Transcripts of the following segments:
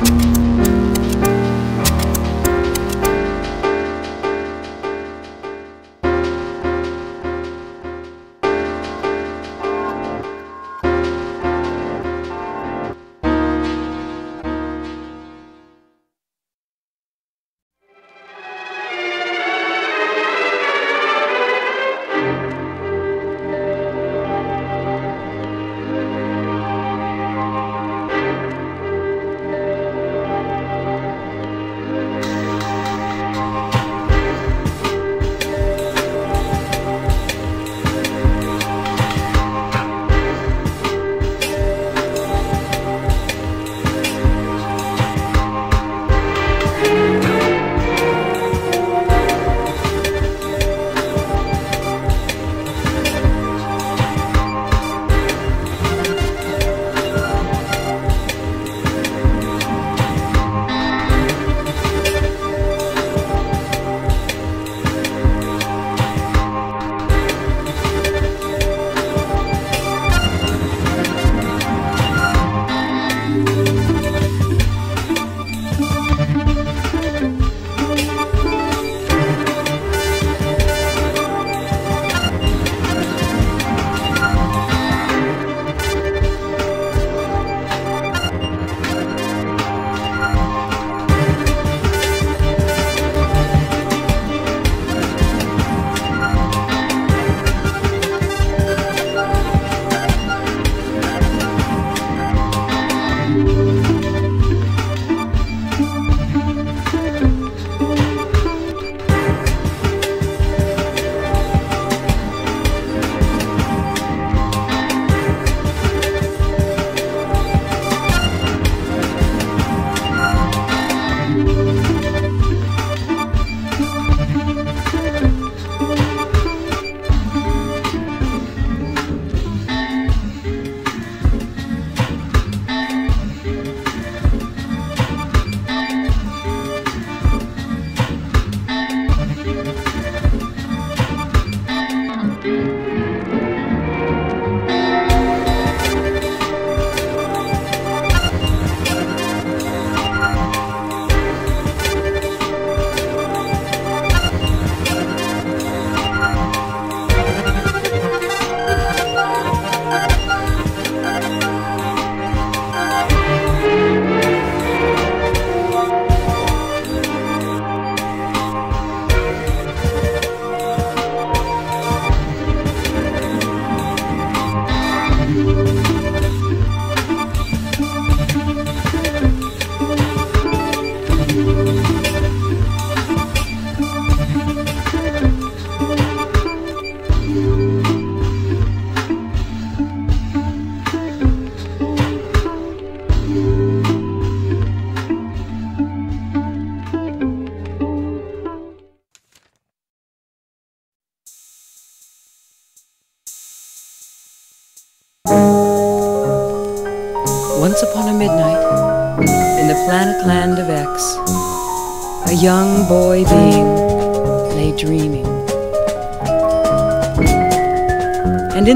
Once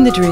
the dream,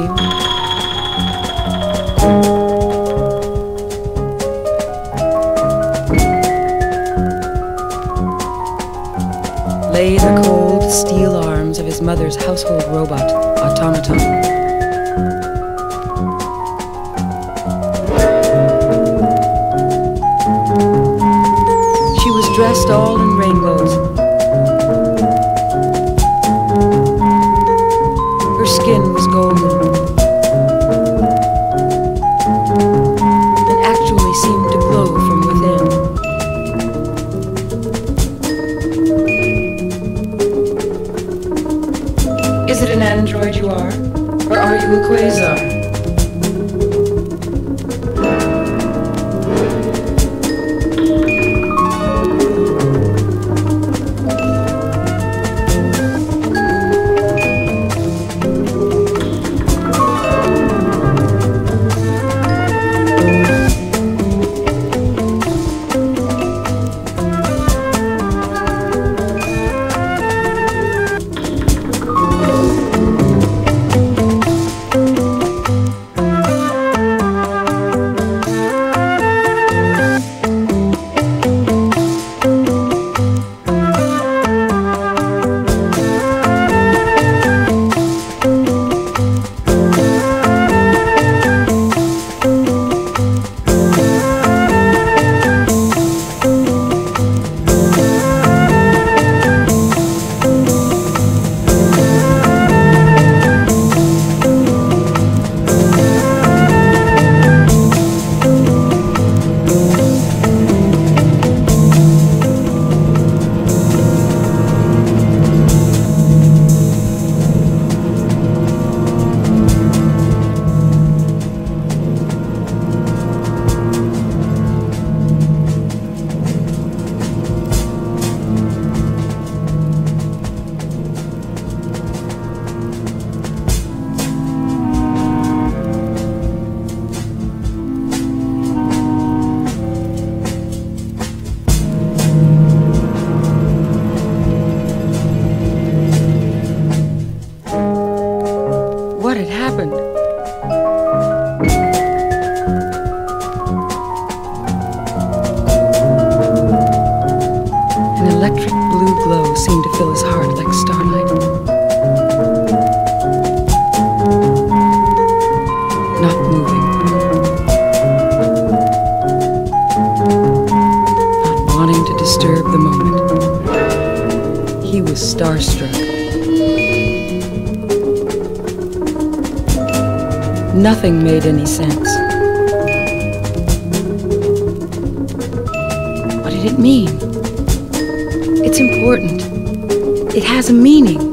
nothing made any sense. What did it mean? It's important. It has a meaning.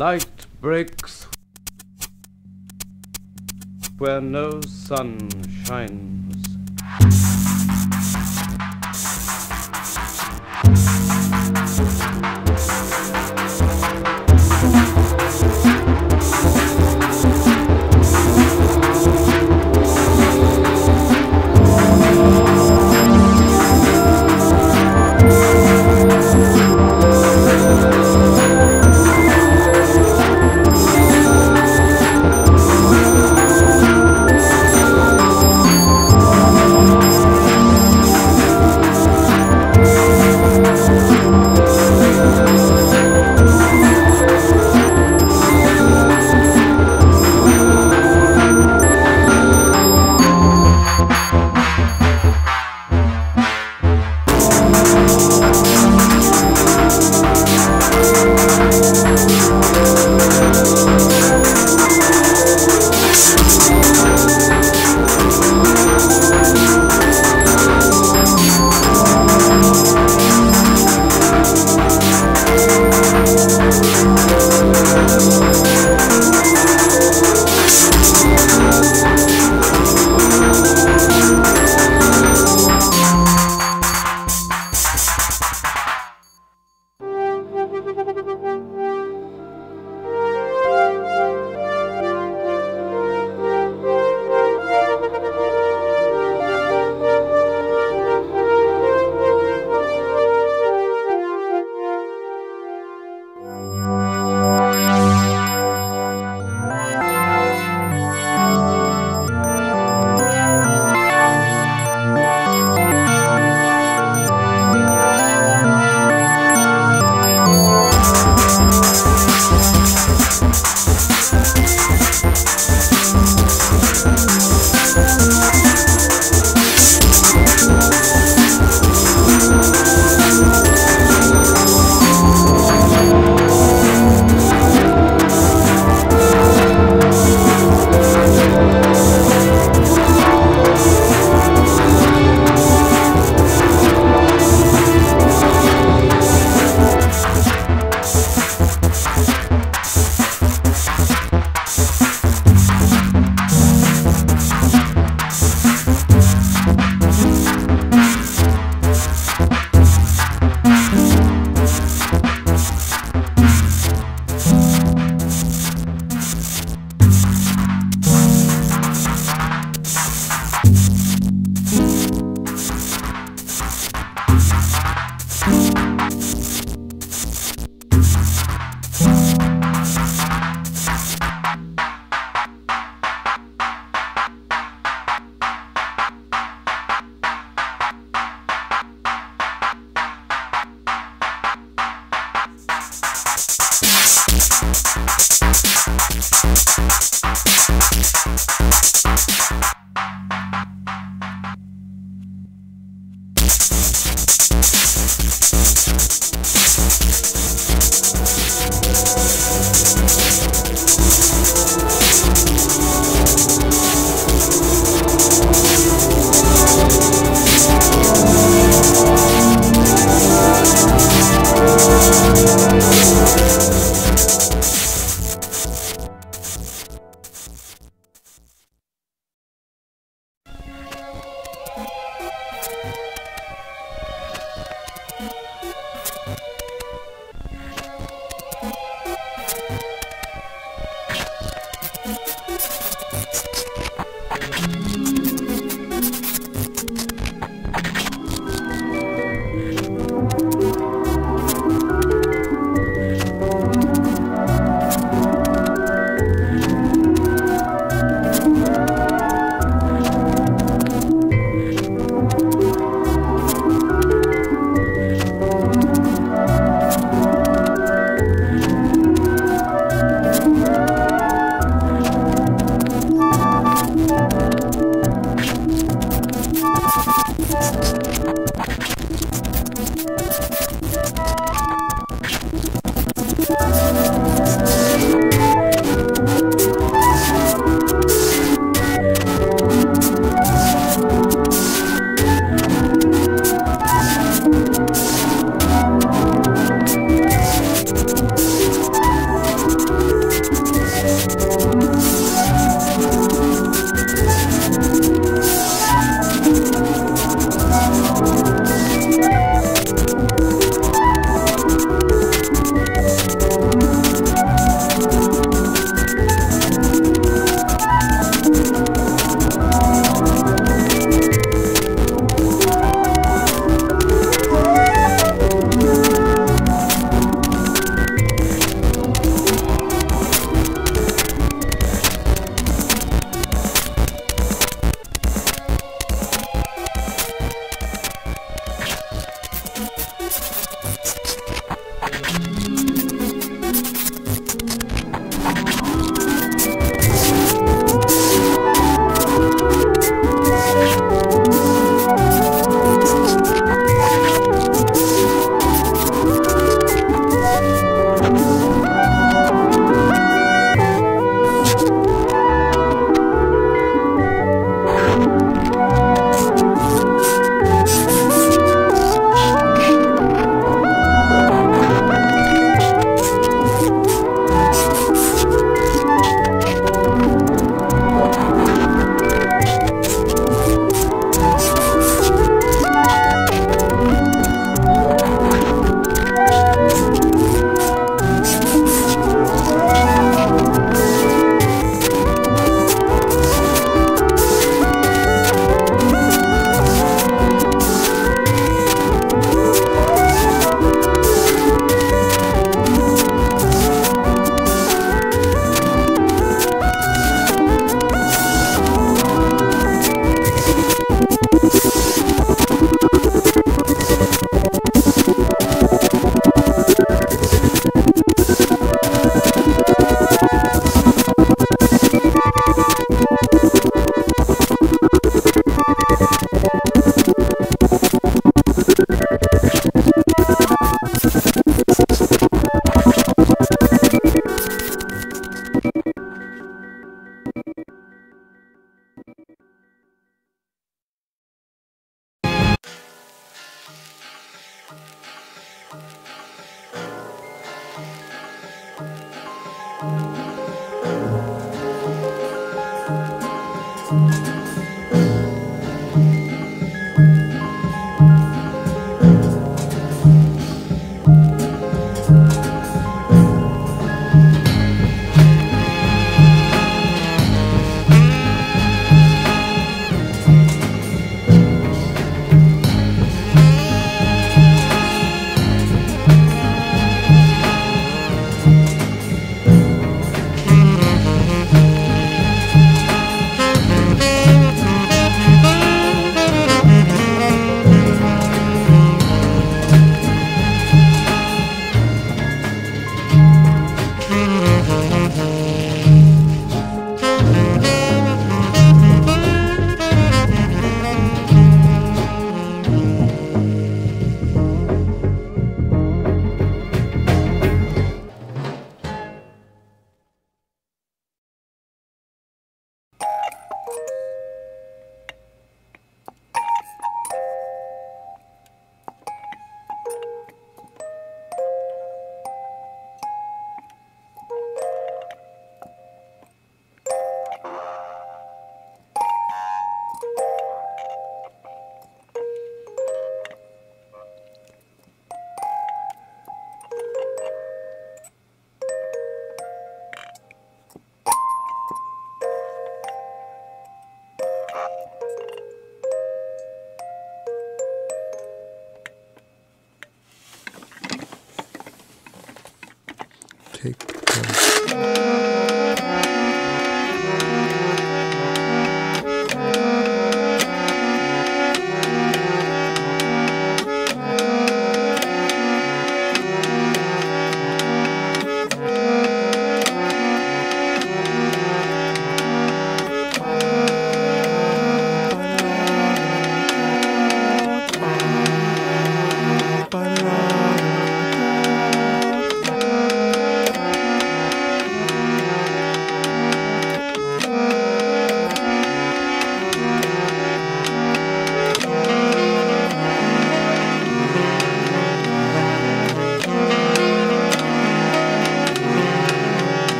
Light breaks where no sun shines.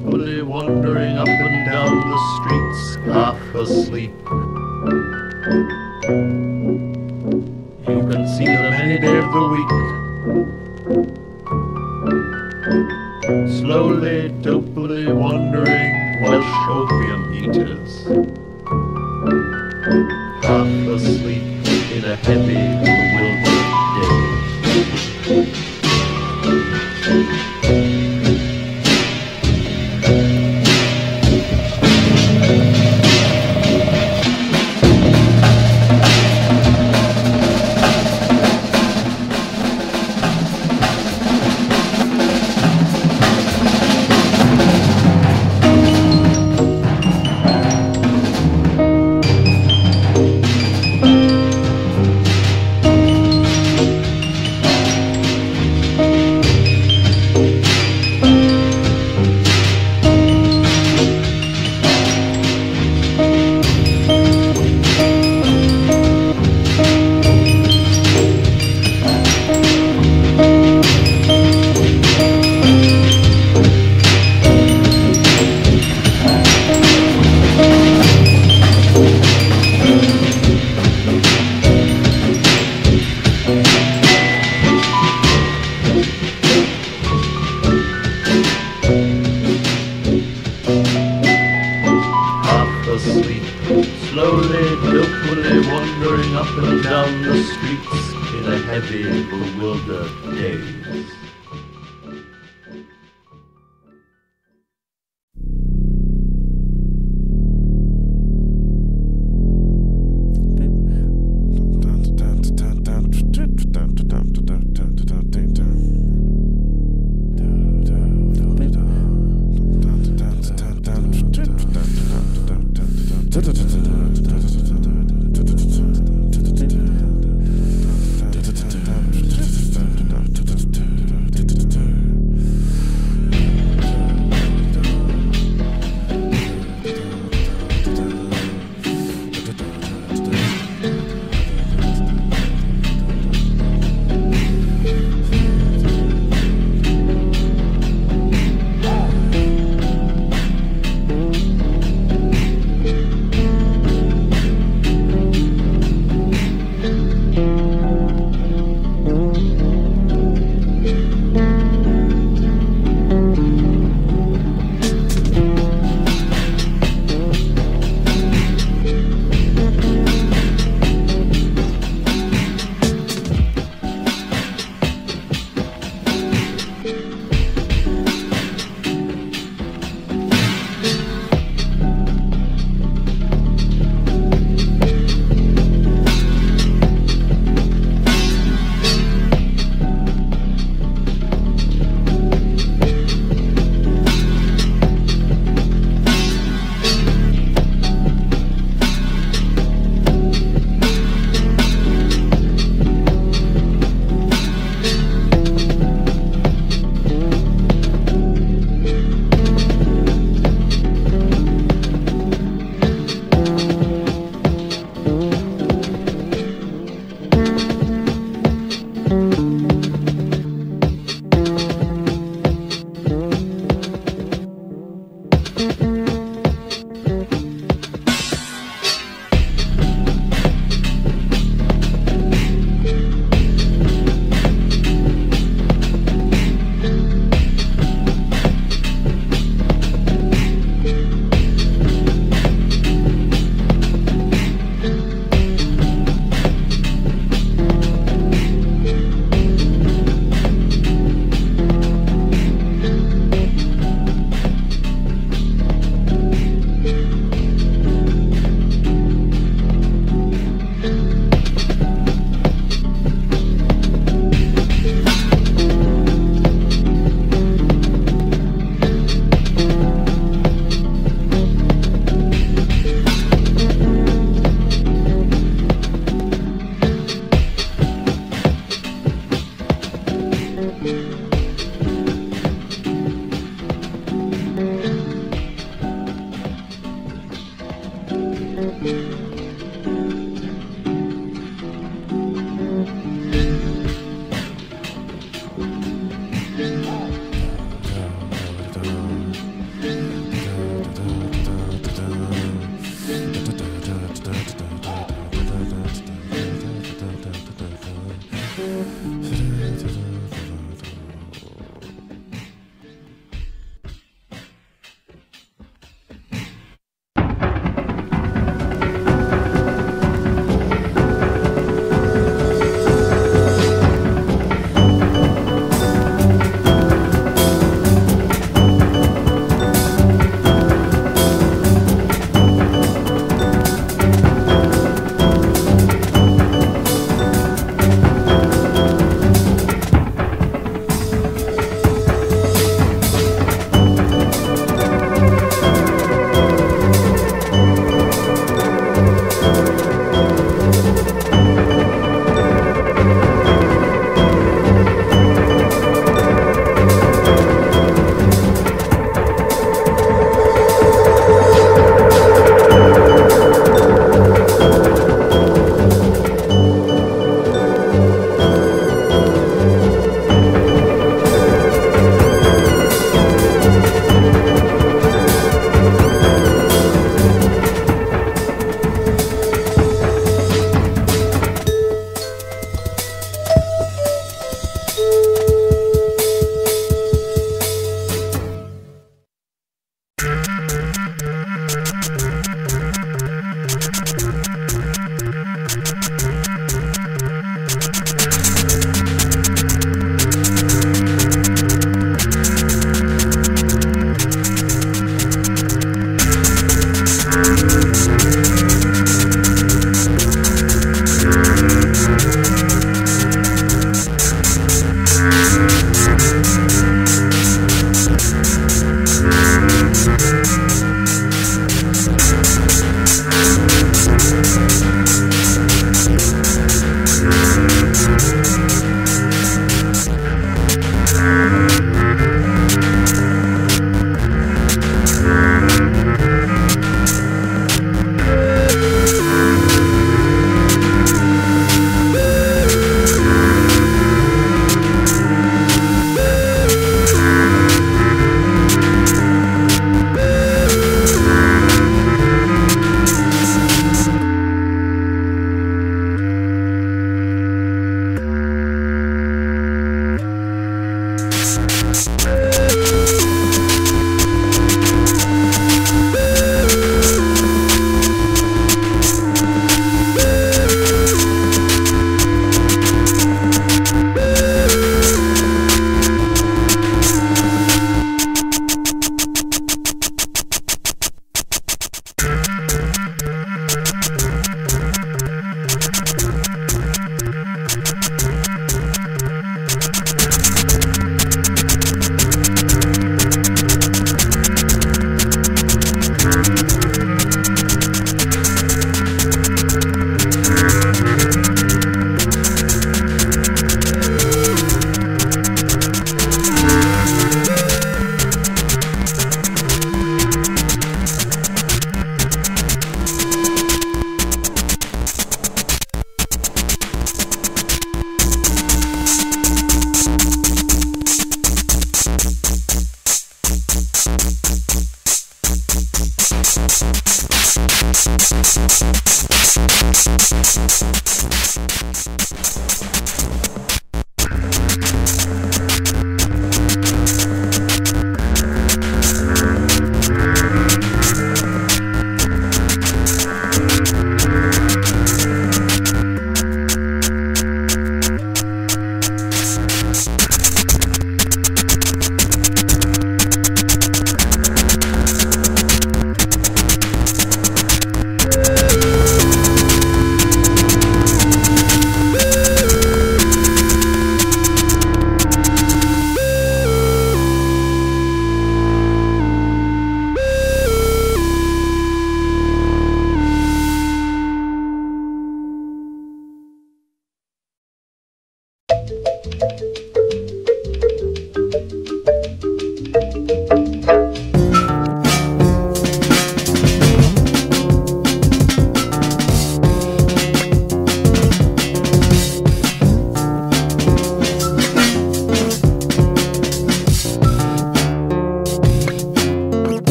Dopily wandering up and down the streets, half asleep.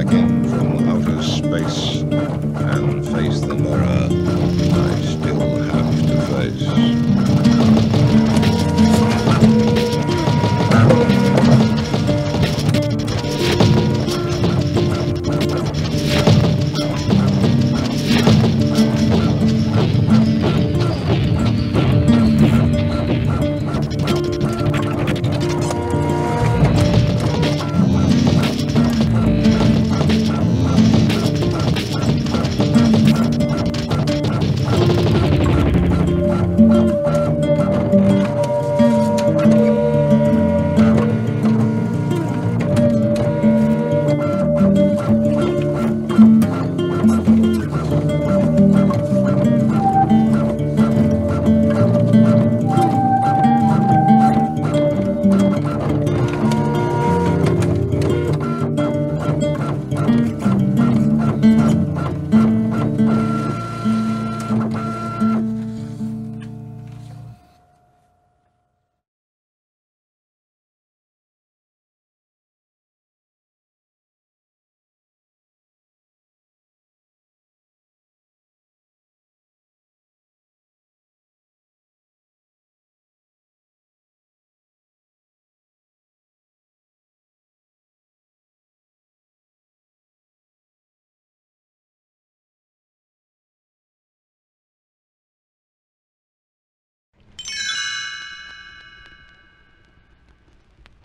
again.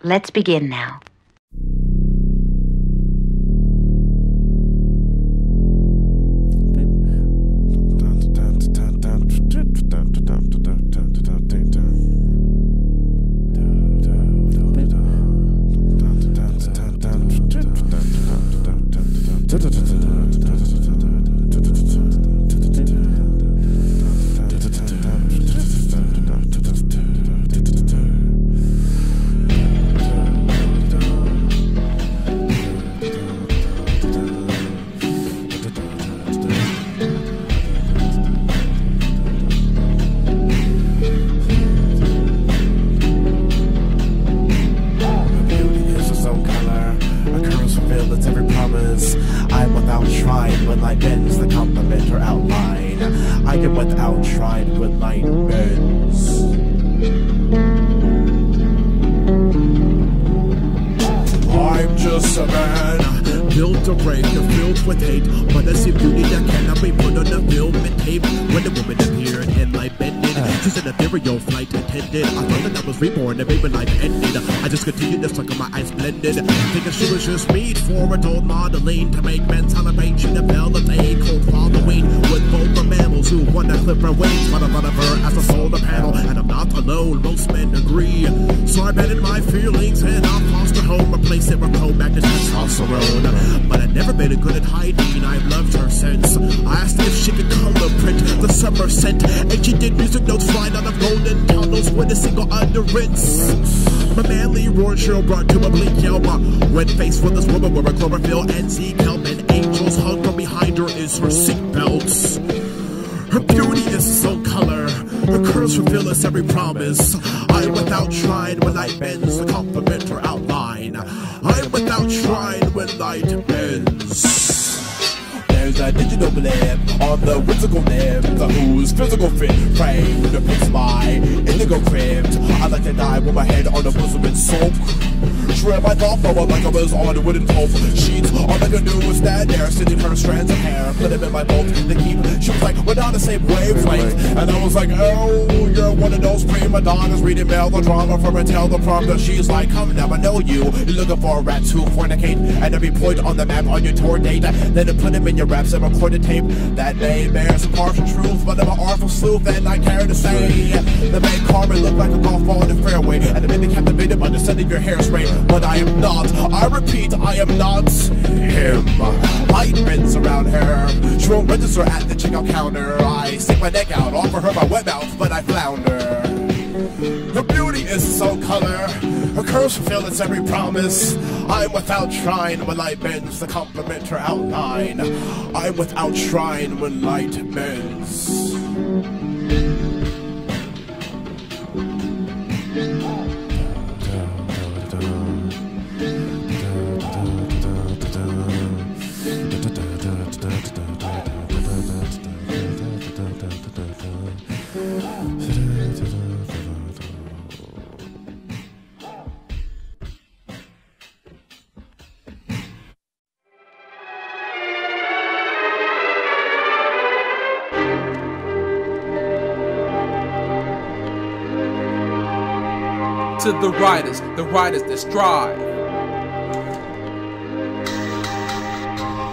Let's begin now. Filled with hate. But I see beauty that cannot be put on a film and tape. When the woman appeared and light bended, uh. she's an ethereal flight attendant. I thought that I was reborn, and baby life ended. I just continued to suck on my eyes blended, thinking she was just made for adult modeling to make men celebrate, She developed a cold following with vulgar mammals who want to clip her wings. But I thought of her as a solar panel, and I'm not alone. Most men agree. So I abandoned my feelings and I foster home, replace it with co-magnet testosterone. But I never been good at hiding. I've loved her since. I asked if she could color print the summer scent, and she did music notes flying out of golden tunnels with a single under rinse. My manly roar chill brought to a bleak yellow. When faced with this woman with a chlorophyll and Z Kelman, angels hung from behind her is her seatbelts. Her beauty is own color. Her curves reveal us every promise. I'm without trying when light bends the compliment her outline. I'm without trying when light bends. There's a digital blip on the whimsical nib, the who's physical fit frame depicts my indigo crypt. I like to die with my head on the bosom and soak. Shred my thought forward like I was on a wooden pulp. Sheets on like a new stand there, sitting her strands of hair. Put them in my boat to keep. She was like, we're on the same wavelength. And I was like, oh, you're one of those prima donnas reading melodrama from a teleprompter. She's like, come now, I know you. You're looking for rats who fornicate. at every point on the map on your tour date. Then to put them in your raps and record a tape. That day bear some partial truth, but I'm an artful sleuth and I care to say. The main Carmen looked like a golf ball in the fairway. And made me captivated by the scent of your hairspray. But I am not, I repeat, I am not him. Light bends around her. She won't register at the checkout counter. I stick my neck out, offer her my wet mouth, but I flounder. Her beauty is so color. Her curves fulfill every promise. I'm without trying when light bends the compliment her outline. I'm without trying when light bends. To the writers, the writers that strive.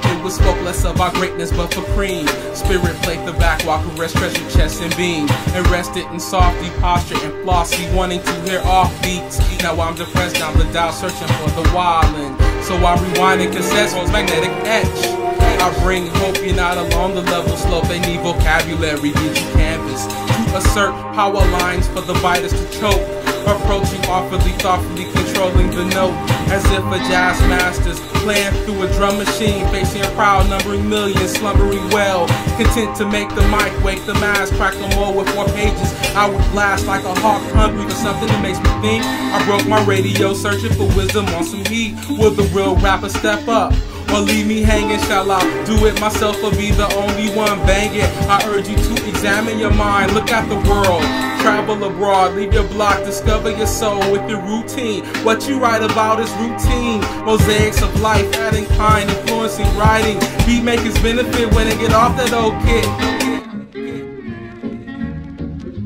It was spoke less of our greatness, but cream. Spirit played the back while caress treasure chest and beam. And rested in softy posture and flossy, wanting to hear off beats. Now I'm depressed down the dial, searching for the wildin'. So I rewind and cassettes on magnetic etch. I bring hope you're not along the level slope. They need vocabulary, you canvas to assert power lines for the biters to choke. Approaching awfully, thoughtfully controlling the note as if a jazz master's playing through a drum machine, facing a crowd numbering millions, slumbering well, content to make the mic wake the mass, crack them all with more pages. I would blast like a hawk, hungry for something that makes me think. I broke my radio, searching for wisdom on some heat. Will the real rapper step up? Or leave me hanging, shall I do it myself or be the only one banging? I urge you to examine your mind, look at the world, travel abroad, leave your block, discover your soul with your routine. What you write about is routine, mosaics of life, adding kind, influencing writing. Beat makers benefit when they get off that old kit.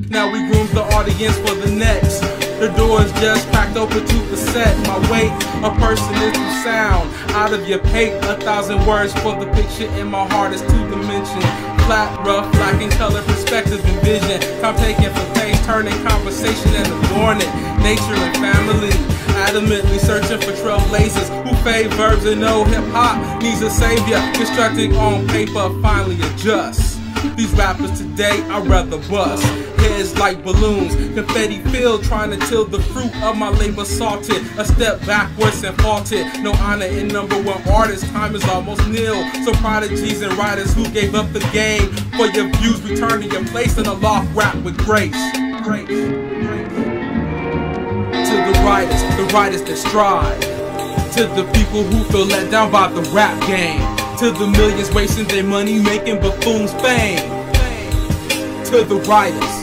Now we groom the audience for the next. The door is just cracked open to the set. My weight, a person is the sound. Out of your pate, a thousand words for the picture in my heart is two dimension. Flat, rough, lacking color, perspective, and vision. Time taken for pace, turning conversation and adorning. Nature and family, adamantly searching for trailblazers who fade verbs and know hip hop needs a savior. Constructing on paper, finally adjust. These rappers today, I'd rather bust. Heads like balloons, confetti filled, trying to till the fruit of my labor salted. A step backwards and faulted. No honor in number one artists, time is almost nil. So prodigies and writers who gave up the game for your views, return to your place in a loft rap with grace. Grace. grace. To the writers, the writers that strive. To the people who feel let down by the rap game. To the millions wasting their money making buffoons fame. To the writers